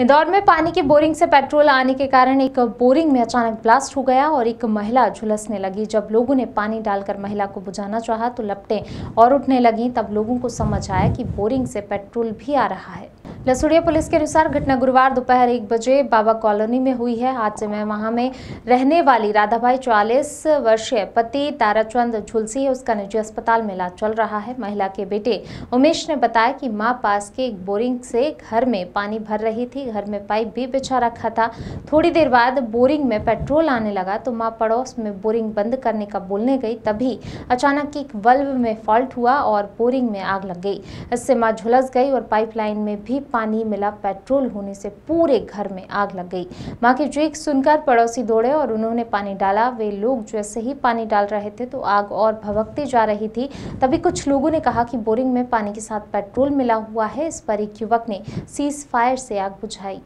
इंदौर में पानी की बोरिंग से पेट्रोल आने के कारण एक बोरिंग में अचानक ब्लास्ट हो गया और एक महिला झुलसने लगी। जब लोगों ने पानी डालकर महिला को बुझाना चाहा तो लपटें और उठने लगी, तब लोगों को समझ आया कि बोरिंग से पेट्रोल भी आ रहा है। लसुड़िया पुलिस के अनुसार घटना गुरुवार दोपहर एक बजे बाबा कॉलोनी में हुई है। हादसे में वहाँ में रहने वाली राधाभाई चालीस वर्षीय पति ताराचंद झुलसी है। उसका निजी अस्पताल में इलाज चल रहा है। महिला के बेटे उमेश ने बताया कि माँ पास के एक बोरिंग से घर में पानी भर रही थी। घर में पाइप भी बिछा रखा था। थोड़ी देर बाद बोरिंग में पेट्रोल आने लगा तो माँ पड़ोस में बोरिंग बंद करने का बोलने गई। तभी अचानक एक बल्ब में फॉल्ट हुआ और बोरिंग में आग लग गई। इससे माँ झुलस गई और पाइपलाइन में भी पानी मिला, पेट्रोल होने से पूरे घर में आग लग गई। माँ की चीख सुनकर पड़ोसी दौड़े और उन्होंने पानी डाला। वे लोग जैसे ही पानी डाल रहे थे तो आग और भभकती जा रही थी। तभी कुछ लोगों ने कहा कि बोरिंग में पानी के साथ पेट्रोल मिला हुआ है। इस पर एक युवक ने सीज फायर से आग बुझाई।